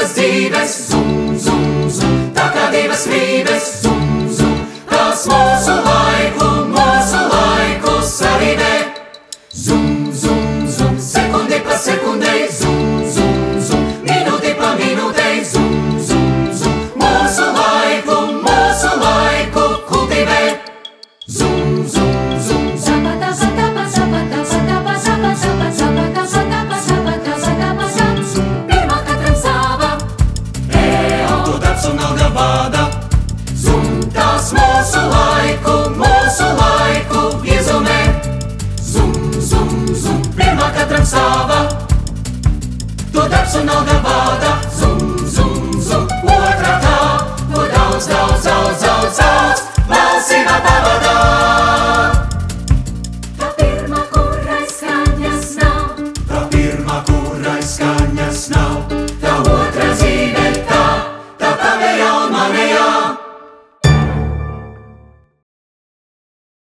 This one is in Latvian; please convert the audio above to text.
manas dzīves, zum, zum, zum, tā kā divas vīdes. vada. Zumtās mūsu laiku, mūsu laiku iezumē. Zum, zum, zum, pirmā katram sava. To darbs un alga vada. Zum, zum, zum, otrā tā. To daudz, daudz, daudz, daudz, daudz. Valsīmā pavadā. Tā pirmā, kurai skaņas nav. Tā pirmā, kurai skaņas nav.